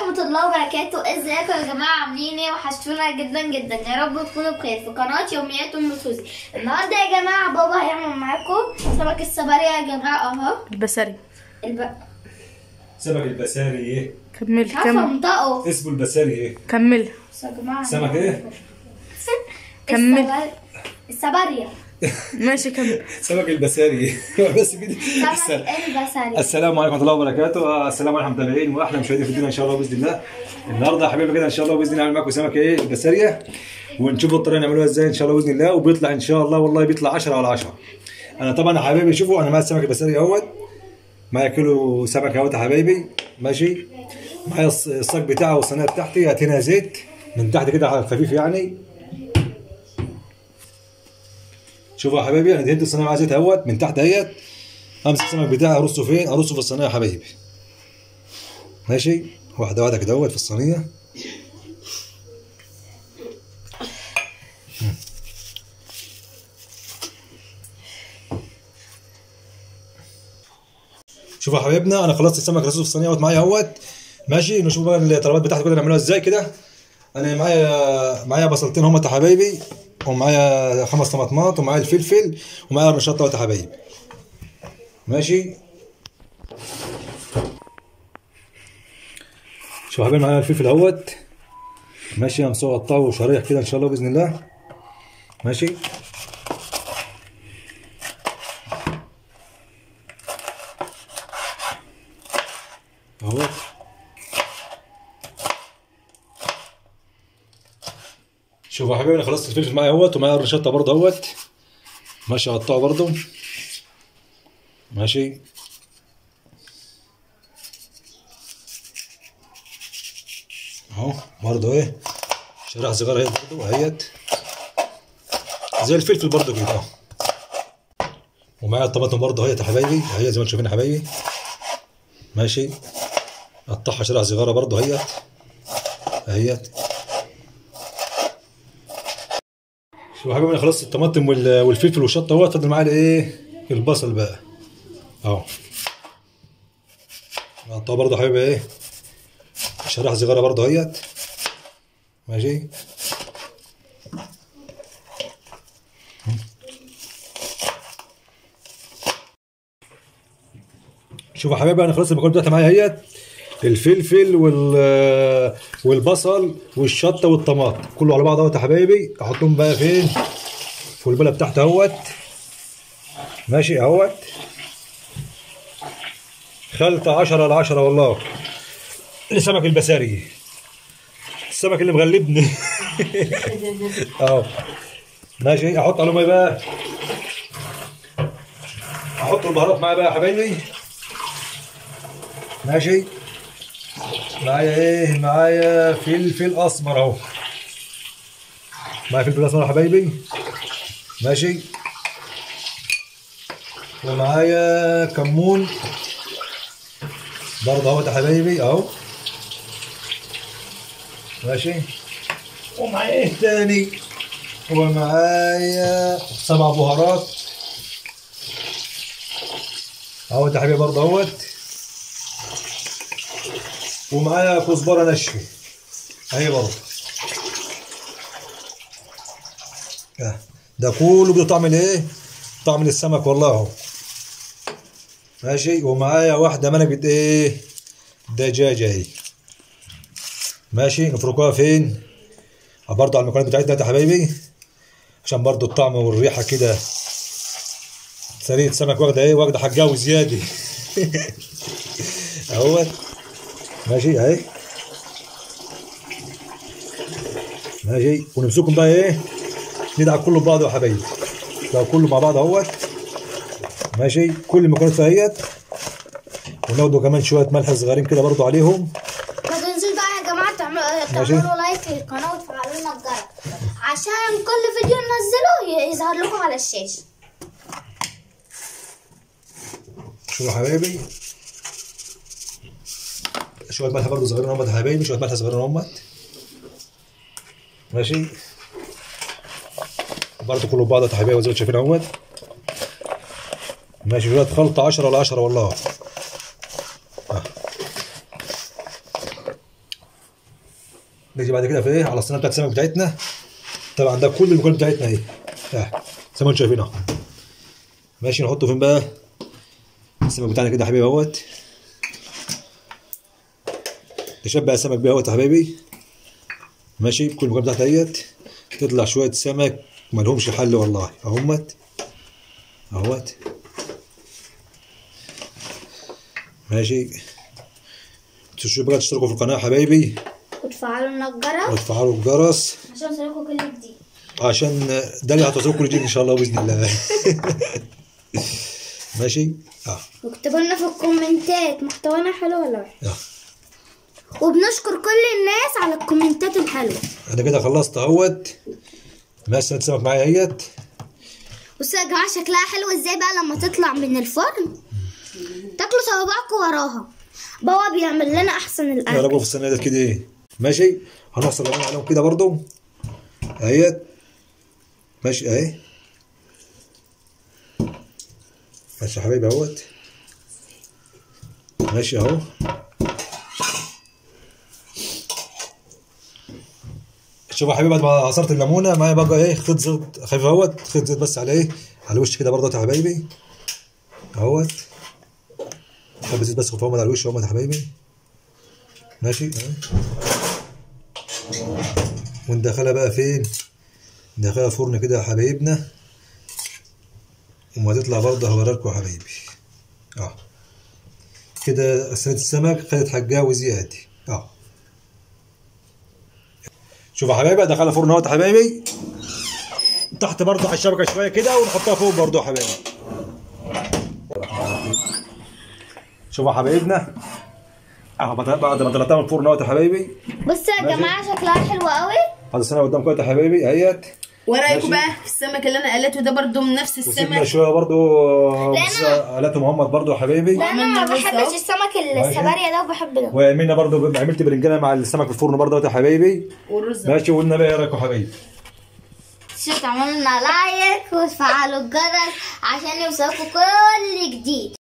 ورحمة الله وبركاته ازيكم يا جماعة؟ عاملين إيه؟ وحشتونا جدا جدا. يا رب تكونوا بخير. في قناة يوميات أم سوزي النهاردة يا جماعة بابا هيعمل معاكم سمك السبارية يا جماعة. اهو. البسري الب... سمك البساري إيه؟ كمل مش عارفة كمل. اسمه البساري إيه؟ كمل. يا جماعة سمك إيه؟ كمل. السبارية. ماشي كمل. سمك البساري. بس كده سمك السلام. البسارية السلام عليكم ورحمة الله وبركاته. السلام عليكم متابعين وأحلى مشاهدين في الدنيا إن شاء الله بإذن الله. النهارده يا حبايبي كده إن شاء الله بإذن الله هعمل معاكم سمك إيه؟ البسارية. ونشوف الطريقة نعملوها إزاي إن شاء الله بإذن الله. وبيطلع إن شاء الله والله بيطلع 10 على 10 أنا طبعا يا حبايبي شوفوا أنا معايا السمك البساري اهوت معايا كيلو سمك اهوت يا حبايبي ماشي. معايا الص- الصاج بتاعه والصينية بتاعتي. هات هنا زيت من تحت كده على خفيف يعني. شوفوا يا حبايبي أنا دهنت الصينيه زيت أهوت من تحت أهيت. أمسك السمك بتاعي أرصه فين؟ أرصه في الصينية يا حبايبي. ماشي؟ واحدة واحدة كده أهوت في الصينية. شوفوا يا حبايبنا أنا خلصت السمك رصه في الصينية أهوت معايا أهوت. ماشي؟ نشوف بقى الطلبات بتاعتي كده نعملوها إزاي كده. أنا معايا معايا بصلتين هم يا حبايبي. ومعايا خمس طماطمات ومعايا الفلفل ومعايا الرشاطه يا حبايبي ماشي؟ شوفوا يا حبايبي معايا الفلفل اهوت. ماشي همسوه اقطعه شرايح كده إن شاء الله بإذن الله. ماشي اهوت شوفوا يا حبايبي أنا خلصت الفلفل معايا اهوت ومعايا الرشاطه برضه اهوت ماشي اقطعه برضه. ماشي. اهو برضه إيه شرايح صغيرة اهي برضه اهيت زي الفلفل برضه كده اهو. ومعايا الطماطم برضه اهيت يا حبايبي. اهي زي ما أنتم شايفين يا حبايبي. ماشي. قطعها شرايح صغيرة برضه اهيت اهيت حبايبي أنا خلصت الطماطم وال- والفلفل والشطة اهوت. فاضل معايا إيه البصل بقى. أهو. نقطعه برضه يا حبايبي إيه؟ شرايح صغيرة برضه اهيت. ماشي. شوفوا يا حبايبي أنا خلصت المكونات بتاعتي معايا اهيت. الفلفل وال والبصل والشطة والطماطم كله على بعض اهوت يا حبايبي. احطهم بقى فين؟ في البله بتاعتي اهوت. ماشي اهوت. خلطة عشرة على عشرة والله. السمك البساري. السمك اللي مغلبني. اهو. ماشي أحط عليهم إيه بقى. أحط البهارات معايا بقى يا حبايبي. ماشي. معايا إيه؟ معايا فلفل أسمر أهو. معايا فلفل أسمر يا حبايبي. ماشي. ومعايا كمون. برضه أهوت يا حبايبي أهو. ماشي. ومعايا إيه تاني؟ ومعايا سبع بهارات. أهوت يا حبيبي برضه أهوت. ومعايا كزبرة ناشفه اهي برضه آه، ده كله بده طعم الإيه؟ طعم السمك والله. اهو ماشي؟ ومعايا واحدة ملكه إيه؟ دجاجه اهي ماشي؟ نفركوها فين؟ برضه على المكونات بتاعتنا يا حبايبي. عشان برضه الطعم والريحة كده. سرية سمك واخدة إيه؟ واخدة حجها وزياده أهوت. ماشي أهي. ماشي. ونمسكهم بقى إيه؟ ندعك كله ببعضه يا حبايبي ده كله مع بعض أهوت. ماشي. كل المكونات فيها وناخده كمان شوية ملح صغيرين كده برضو عليهم. ما تنسوش بقى يا جماعة تعملوا لايك للقناة وتفعلوا لنا الجرس. عشان كل فيديو ننزله يظهر لكم على الشاشة. شوفوا يا حبايبي. شوية ملح برضو صغيرين اهمت يا حبايبي شوية ملح صغيرين اهمت ماشي. برضو كله ببعض يا حبايبي زي ما شايفين أهوت. ماشي شوية خلطة 10 على 10 والله. آه. نيجي بعد كده في إيه؟ على الصينية بتاعت السمك بتاعتنا. طبعا ده كل المكونات بتاعتنا أهي. آه. زي ما أنتم شايفين اهو ماشي نحطه فين بقى؟ السمك بتاعنا كده يا حبيبي أهوت. نشبع السمك بيه اهوت يا حبايبي ماشي كل المكونات بتاعتها اهيت تطلع شوية سمك مالهمش حل والله. اهمت أهوت. ماشي. تشوفوا بقى تشتركوا في القناة يا حبايبي وتفعلوا النجرة. وتفعلوا الجرس. عشان يوصلكوا كل جديد. عشان ده اللي هتوصلكم كل جديد إن شاء الله بإذن الله. ماشي؟ آه. واكتبوا لنا في الكومنتات محتوانا حلو ولا وحش؟ آه. وبنشكر كل الناس على الكومنتات الحلوة. أنا كده خلصت أهوت. ماسك السمك معايا أهيت. بصوا يا جماعة شكلها حلو. إزاي بقى لما تطلع من الفرن؟ تاكلوا صوابعكم وراها. بابا بيعمل لنا أحسن يا الاكل رب في السنة ديت كده إيه. ماشي؟ هنحصل عليهم كده برضو أهيت. ماشي أهي. ماشي يا حبايبي أهوت. ماشي أهو. شوفوا يا حبيبي بعد ما عصرت الليمونة معايا بقى إيه خيط زيت خفيف أهوت خيط زيت بس على إيه على الوش كده برضه يا حبايبي أهوت. حبة زيت بس خفيف على الوش اهوت يا حبايبي ماشي وندخلها بقى فين؟ ندخلها فرن كده يا حبايبنا وما تطلع برضه هوريلكم يا حبايبي آه. كده سنة السمك خدت حجها وزيادة آه. شوفوا يا حبايبي دخلها فرن اهوت يا حبايبي. تحت برضه على الشبكة شوية كده ونحطها فوق برضه يا حبايبي. شوفوا يا حبايبنا. اهو بعد ما طلعتها من الفرن اهوت يا حبايبي. بصوا يا. جماعة شكلها حلو قوي. هذا السنة قدامكم يا حبايبي اهيت. ورأيكم ماشي. بقى في السمك اللي أنا قلته ده برضو من نفس وسيبنا السمك؟ شوية برضو. لا، بس أنا- قالته محمد برضو يا حبايبي لا أنا ما وعملنا بحبش. السمك ماشي. السبارية ده وبحب ده. ومنى برضو عملت برنجانة مع السمك في الفرن برضو يا حبايبي والرز. ماشي وقلنا بقى إيه رايكم يا حبايبي شو تعملوا لنا لايك وتفعلوا الجرس عشان يوصلكوا كل جديد.